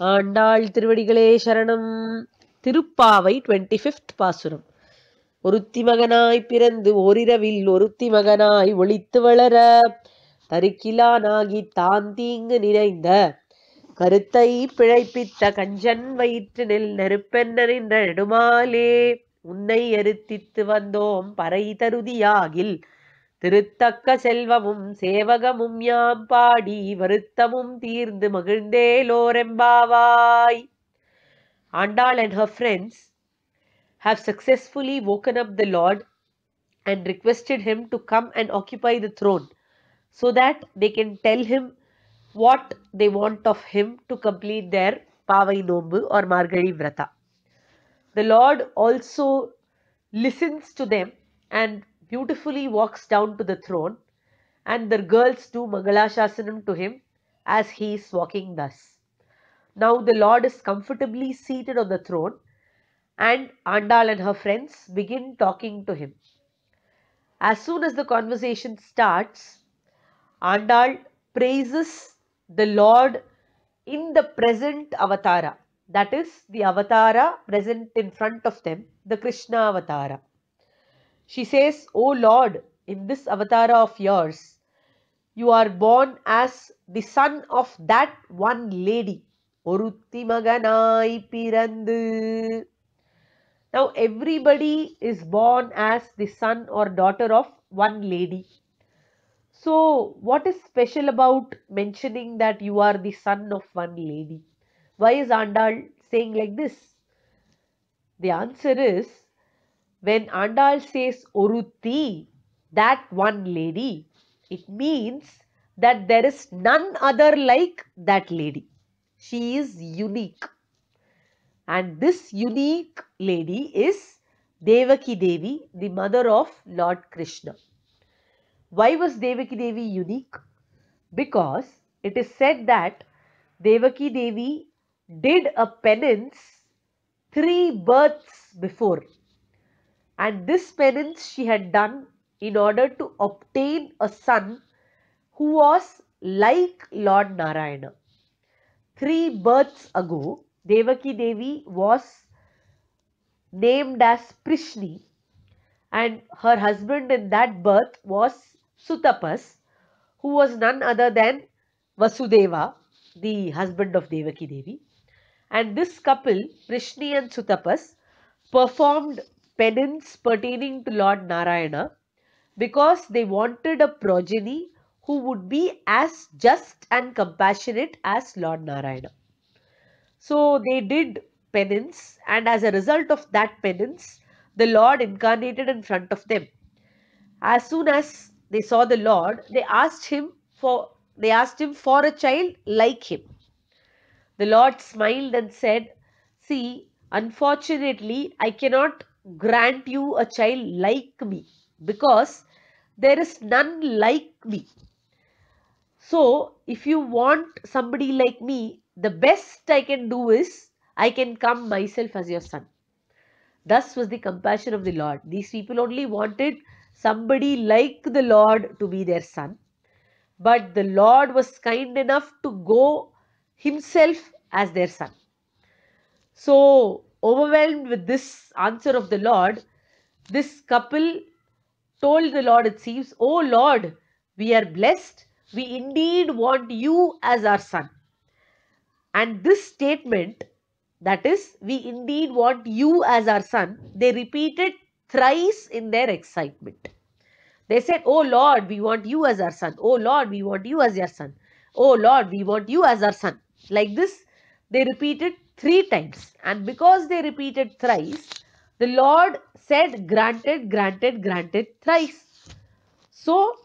ஆண்டாள் திருவடிகளே சரணம். Thiruppavai twenty fifth பாசுரம். ஒருத்தி மகனாய் பிறந்து ஓரிரவில் ஒருத்தி மகனாய் ஒளித்து வளர தருக்கிலானாகி தான் தீங்கு நினைந்த கருத்தை பிழைப்பித்த கஞ்சன் வயிற்றினில் நெருப்பென்ன நின்ற நெடுமாலே உன்னை எருத்தித்து வந்தோம் பறை தருதியாகில் திருத்தக்க செல்வமும் Andal and her friends have successfully woken up the Lord and requested him to come and occupy the throne so that they can tell him what they want of him to complete their Pavai Nombu or Margazhi Vrata. The Lord also listens to them and beautifully walks down to the throne, and the girls do Mangala Shasanam to him as he is walking thus. Now the Lord is comfortably seated on the throne, and Andal and her friends begin talking to him. As soon as the conversation starts, Andal praises the Lord in the present avatara. That is the avatara present in front of them, the Krishna avatara. She says, O Lord, in this avatar of yours, you are born as the son of that one lady. Orutti Now everybody is born as the son or daughter of one lady. So what is special about mentioning that you are the son of one lady? Why is Andal saying like this? The answer is when Andal says Oruti, that one lady, it means that there is none other like that lady. She is unique. And this unique lady is Devaki Devi, the mother of Lord Krishna. Why was Devaki Devi unique? Because it is said that Devaki Devi did a penance three births before. And this penance she had done in order to obtain a son who was like Lord Narayana. Three births ago, Devaki Devi was named as Prishni, and her husband in that birth was Sutapas, who was none other than Vasudeva, the husband of Devaki Devi. And this couple, Prishni and Sutapas, performed penance pertaining to Lord Narayana because they wanted a progeny who would be as just and compassionate as Lord Narayana. So they did penance, and as a result of that penance, the Lord incarnated in front of them. As soon as they saw the Lord, they asked him for they asked him for a child like him. The Lord smiled and said, See, unfortunately, I cannot grant you a child like me because there is none like me. So, if you want somebody like me, the best I can do is I can come myself as your son. Thus was the compassion of the Lord. These people only wanted somebody like the Lord to be their son. But the Lord was kind enough to go himself as their son. So, overwhelmed with this answer of the Lord, this couple told the Lord, it seems, Oh Lord, we are blessed. We indeed want you as our son. And this statement, that is, we indeed want you as our son, they repeated thrice in their excitement. They said, Oh Lord, we want you as our son. Oh Lord, we want you as your son. Oh Lord, we want you as our son. Like this, they repeated three times. And because they repeated thrice, the Lord said, Granted, granted, granted thrice. So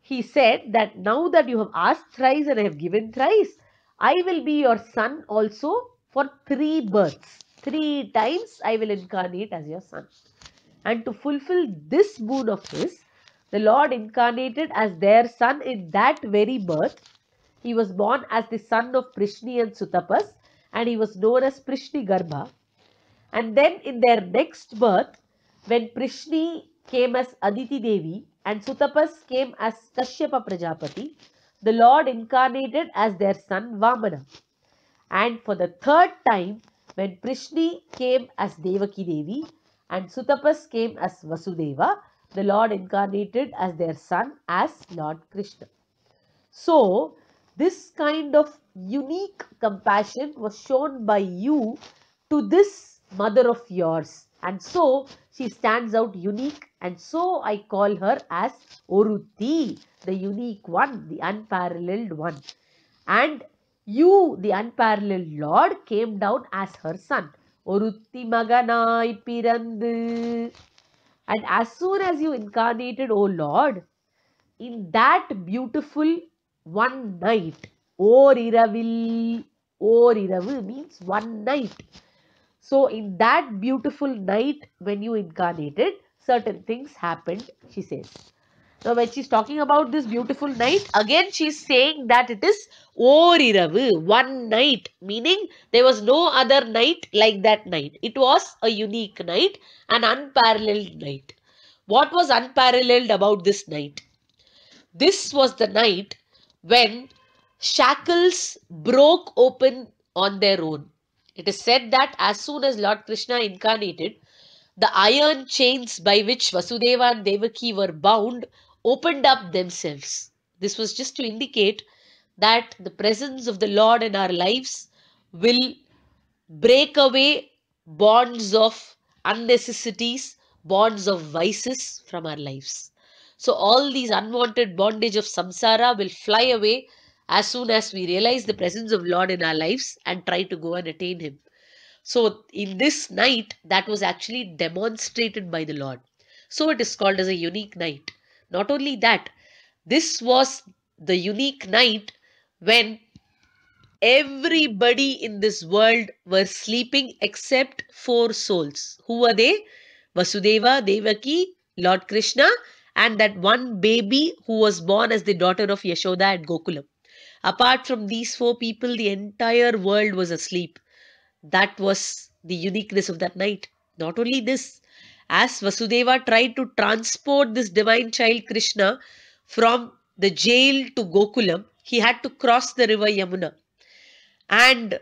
he said that now that you have asked thrice and I have given thrice, I will be your son also for three births. Three times I will incarnate as your son. And to fulfill this boon of his, the Lord incarnated as their son in that very birth. He was born as the son of Prishni and Sutapas, and he was known as Prishni Garbha. And then in their next birth, when Prishni came as Aditi Devi and Sutapas came as Kashyapa Prajapati, the Lord incarnated as their son Vamana. And for the third time, when Prishni came as Devaki Devi and Sutapas came as Vasudeva, the Lord incarnated as their son as Lord Krishna. So, this kind of unique compassion was shown by you to this mother of yours. And so, she stands out unique. And so, I call her as Oruti, the unique one, the unparalleled one. And you, the unparalleled Lord, came down as her son. Orutti Maganai Pirandu. And as soon as you incarnated, O Lord, in that beautiful one night, Or Iravu means one night. So, in that beautiful night when you incarnated, certain things happened, she says. Now, when she's talking about this beautiful night, again she's saying that it is Oriravu, one night, meaning there was no other night like that night. It was a unique night, an unparalleled night. What was unparalleled about this night? This was the night when shackles broke open on their own. It is said that as soon as Lord Krishna incarnated, the iron chains by which Vasudeva and Devaki were bound opened up themselves. This was just to indicate that the presence of the Lord in our lives will break away bonds of unnecessities, bonds of vices from our lives. So all these unwanted bondage of samsara will fly away as soon as we realize the presence of Lord in our lives and try to go and attain Him. So in this night, that was actually demonstrated by the Lord. So it is called as a unique night. Not only that, this was the unique night when everybody in this world were sleeping except four souls. Who were they? Vasudeva, Devaki, Lord Krishna, and that one baby who was born as the daughter of Yashoda at Gokulam. Apart from these four people, the entire world was asleep. That was the uniqueness of that night. Not only this, as Vasudeva tried to transport this divine child Krishna from the jail to Gokulam, he had to cross the river Yamuna. And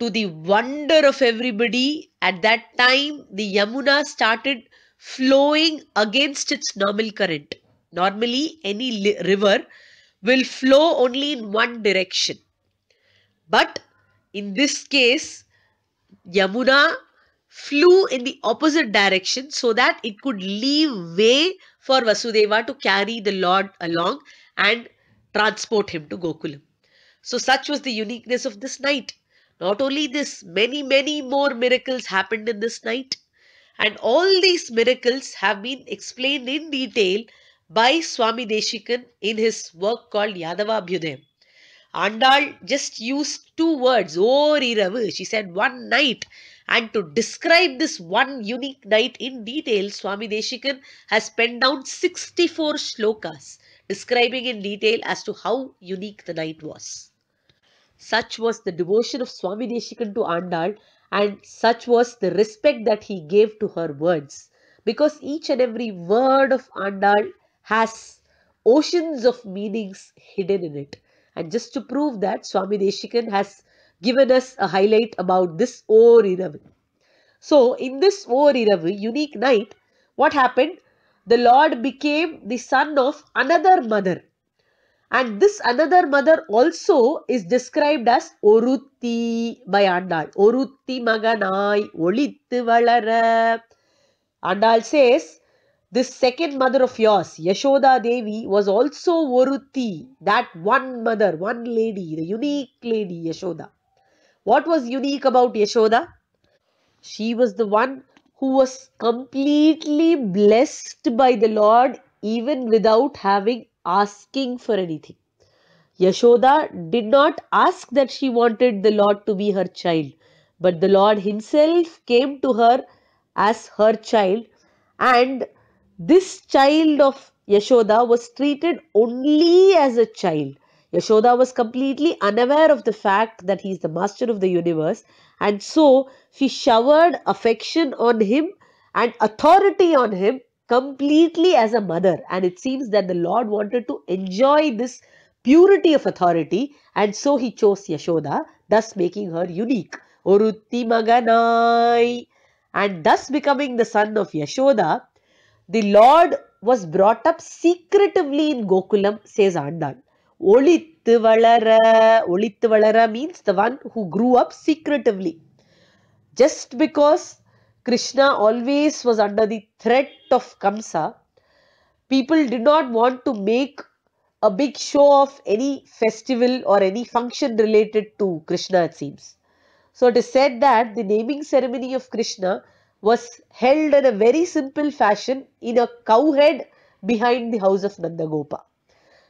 to the wonder of everybody, at that time, the Yamuna started flowing against its normal current. Normally, any river will flow only in one direction. But in this case, Yamuna flew in the opposite direction so that it could leave way for Vasudeva to carry the Lord along and transport him to Gokulam. So such was the uniqueness of this night. Not only this, many, many more miracles happened in this night. And all these miracles have been explained in detail by Swami Deshikan in his work called Yadava Abhyudayam. Andal just used two words, Or Iravu. She said one night and to describe this one unique night in detail, Swami Deshikan has penned down 64 shlokas describing in detail as to how unique the night was. Such was the devotion of Swami Deshikan to Andal and such was the respect that he gave to her words. Because each and every word of Andal has oceans of meanings hidden in it. And just to prove that, Swami Deshikan has given us a highlight about this Oriravu. So, in this Oriravu, unique night, what happened? The Lord became the son of another mother. And this another mother also is described as Orutti by Andal. Orutti Maganai, Olittu Valara. Andal says, this second mother of yours, Yashoda Devi, was also Orutti, that one mother, one lady, the unique lady, Yashoda. What was unique about Yashoda? She was the one who was completely blessed by the Lord even without having asking for anything. Yashoda did not ask that she wanted the Lord to be her child, but the Lord himself came to her as her child and this child of Yashoda was treated only as a child Yashoda was completely unaware of the fact that he is the master of the universe and so she showered affection on him and authority on him completely as a mother and it seems that the Lord wanted to enjoy this purity of authority and so he chose Yashoda thus making her unique. Orutti Maganai. And thus becoming the son of Yashoda, the Lord was brought up secretively in Gokulam, says Andal. Olittu Valara. Olittu Valara means the one who grew up secretively. Just because Krishna always was under the threat of Kamsa, people did not want to make a big show of any festival or any function related to Krishna, it seems. So it is said that the naming ceremony of Krishna was held in a very simple fashion in a cow head behind the house of Nandagopa.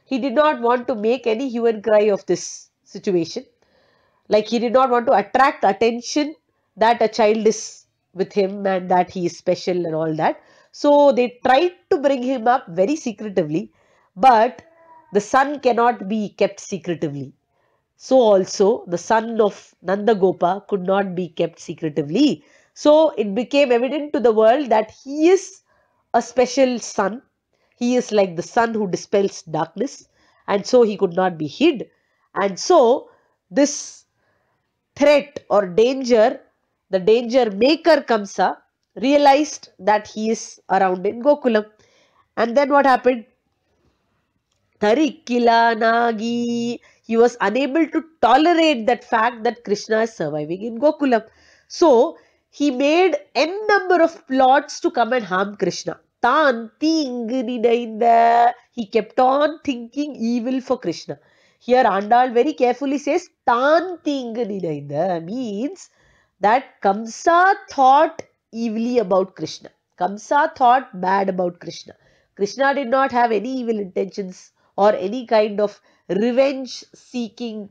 He did not want to make any hue and cry of this situation. Like he did not want to attract attention that a child is with him and that he is special and all that. So they tried to bring him up very secretively, but the son cannot be kept secretively. So also the son of Nandagopa could not be kept secretively. So it became evident to the world that he is a special son. He is like the sun who dispels darkness and so he could not be hid. And so this threat or danger, the danger maker Kamsa realized that he is around in Gokulam. And then what happened? Tarikila Nagi he was unable to tolerate that fact that Krishna is surviving in Gokulam. So he made n number of plots to come and harm Krishna. Tan He kept on thinking evil for Krishna. Here Andal very carefully says Tan means that Kamsa thought evilly about Krishna. Kamsa thought bad about Krishna. Krishna did not have any evil intentions or any kind of revenge seeking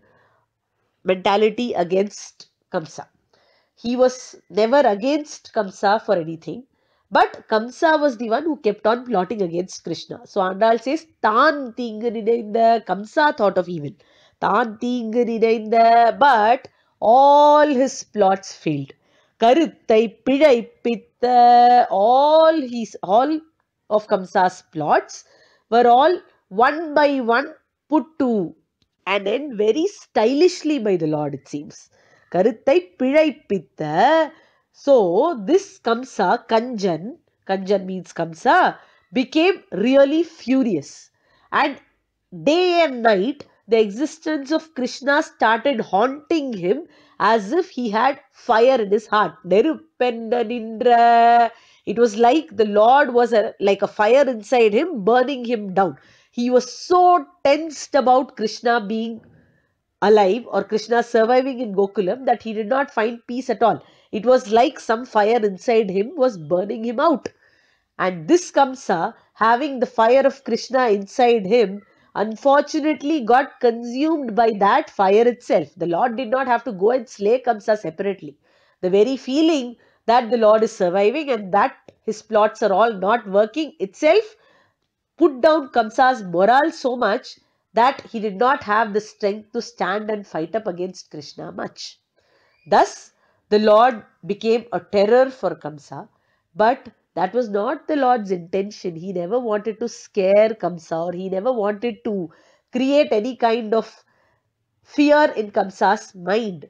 mentality against Kamsa. He was never against Kamsa for anything. But Kamsa was the one who kept on plotting against Krishna. So Andal says, Tan the Kamsa thought of evil. Tan the but all his plots failed. Pidai pitta, all his, all of Kamsa's plots were all one by one put to an end very stylishly by the Lord, it seems. Karuttai pizhaipitta. So, this Kamsa, Kanjan, Kanjan means Kamsa, became really furious. And day and night, the existence of Krishna started haunting him as if he had fire in his heart. It was like the Lord was like a fire inside him, burning him down he was so tensed about Krishna being alive or Krishna surviving in Gokulam that he did not find peace at all. It was like some fire inside him was burning him out. And this Kamsa, having the fire of Krishna inside him, unfortunately got consumed by that fire itself. The Lord did not have to go and slay Kamsa separately. The very feeling that the Lord is surviving and that his plots are all not working itself put down Kamsa's morale so much that he did not have the strength to stand and fight up against Krishna much. Thus, the Lord became a terror for Kamsa, but that was not the Lord's intention. He never wanted to scare Kamsa or he never wanted to create any kind of fear in Kamsa's mind.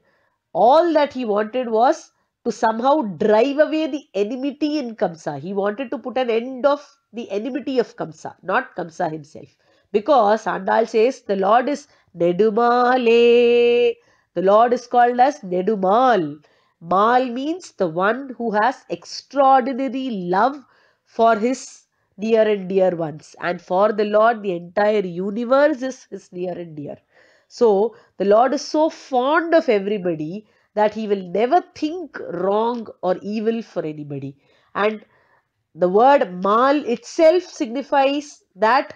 All that he wanted was to somehow drive away the enmity in Kamsa. He wanted to put an end of the enmity of Kamsa, not Kamsa himself. Because Andal says the Lord is Nedumale. The Lord is called as Nedumal. Mal means the one who has extraordinary love for his near and dear ones. And for the Lord, the entire universe is his near and dear. So, the Lord is so fond of everybody that he will never think wrong or evil for anybody. And the word mal itself signifies that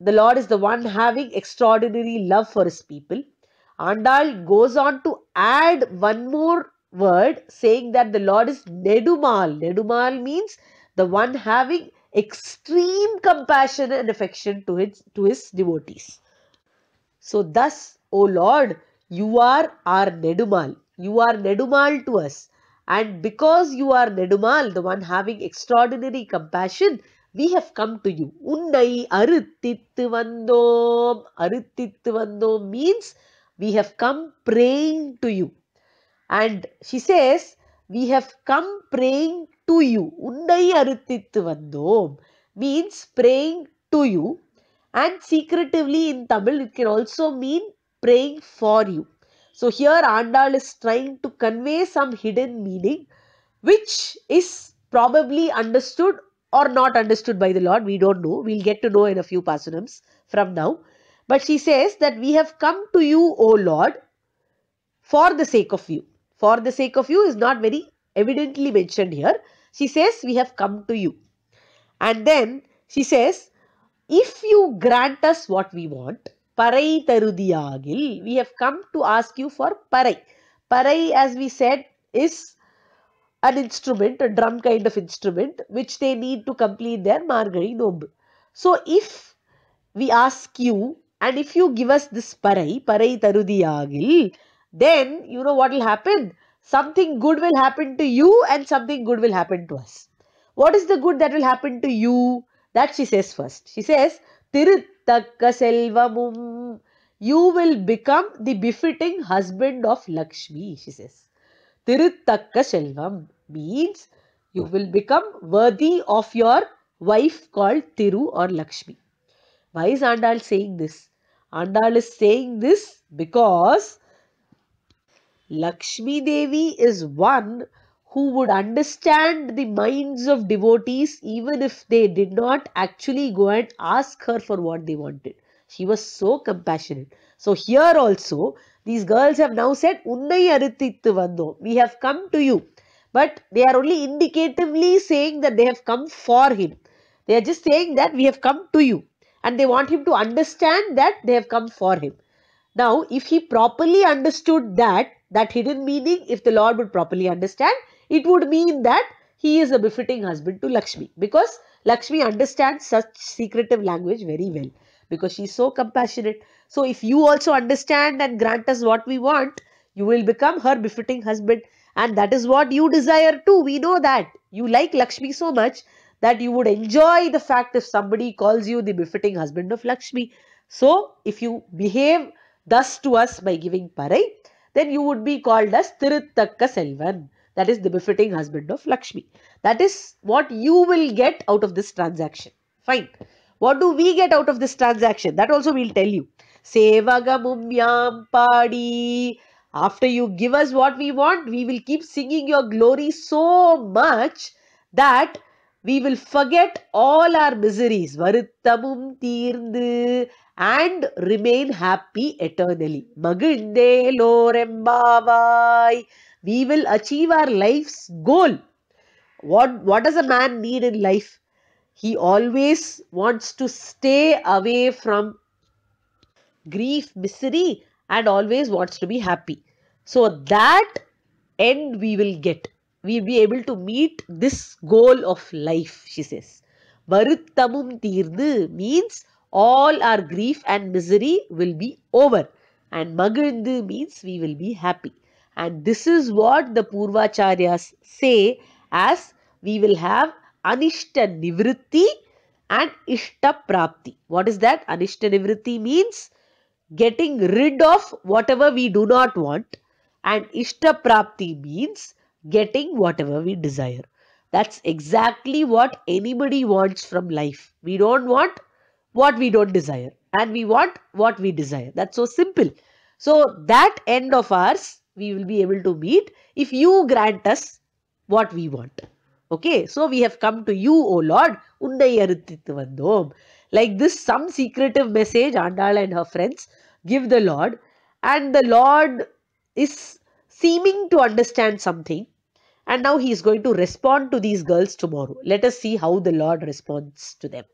the Lord is the one having extraordinary love for his people. Andal goes on to add one more word saying that the Lord is Nedumal. Nedumal means the one having extreme compassion and affection to his, to his devotees. So thus, O Lord, you are our Nedumal. You are Nedumal to us. And because you are Nedumal, the one having extraordinary compassion, we have come to you. Unnai aruttittu vandom. Aruttittu vandom means we have come praying to you and she says we have come praying to you உன்னை அறுத்தித்து வந்தோம் means praying to you and secretively in Tamil it can also mean praying for you so here Andal is trying to convey some hidden meaning which is probably understood or not understood by the Lord. We don't know. We'll get to know in a few pasurams from now. But she says that we have come to you, O Lord, for the sake of you. For the sake of you is not very evidently mentioned here. She says we have come to you. And then she says, if you grant us what we want, parai tarudiyagil, we have come to ask you for parai. Parai, as we said, is an instrument, a drum kind of instrument, which they need to complete their Margazhi Nob. So if we ask you, and if you give us this parai, parai tarudiyagil, then you know what will happen? Something good will happen to you and something good will happen to us. What is the good that will happen to you? That she says first. She says, Tiruttakka Selvamum. You will become the befitting husband of Lakshmi, she says. Tiruttakka Selvam means you will become worthy of your wife called Tiru or Lakshmi. Why is Andal saying this? Andal is saying this because Lakshmi Devi is one who would understand the minds of devotees even if they did not actually go and ask her for what they wanted. She was so compassionate. So here also, these girls have now said, Unnai aritittu vando. We have come to you. But they are only indicatively saying that they have come for him. They are just saying that we have come to you. And they want him to understand that they have come for him. Now, if he properly understood that, that hidden meaning, if the Lord would properly understand, it would mean that he is a befitting husband to Lakshmi. Because Lakshmi understands such secretive language very well. Because she is so compassionate. So, if you also understand and grant us what we want, you will become her befitting husband. And that is what you desire too. We know that. You like Lakshmi so much that you would enjoy the fact if somebody calls you the befitting husband of Lakshmi. So, if you behave thus to us by giving parai, then you would be called as Tiruttakka Selvan. That is the befitting husband of Lakshmi. That is what you will get out of this transaction. Fine. What do we get out of this transaction? That also we'll tell you. Sevagamumyam padi. After you give us what we want, we will keep singing your glory so much that we will forget all our miseries. Varuttamum tirndu and remain happy eternally. Lorembavai. We will achieve our life's goal. What, what does a man need in life? He always wants to stay away from grief, misery, and always wants to be happy. So that end we will get. We'll be able to meet this goal of life, she says. Varuttamum tirdu means all our grief and misery will be over. And Magrindu means we will be happy. And this is what the Purvacharyas say as we will have Anishta Nivritti and Ishta Prapti. What is that? Anishta Nivritti means getting rid of whatever we do not want and Ishta Prapti means getting whatever we desire. That's exactly what anybody wants from life. We don't want what we don't desire and we want what we desire. That's so simple. So that end of ours we will be able to meet if you grant us what we want. Okay, so we have come to you, O Lord. Like this, some secretive message Andal and her friends give the Lord, and the Lord is seeming to understand something. And now he is going to respond to these girls tomorrow. Let us see how the Lord responds to them.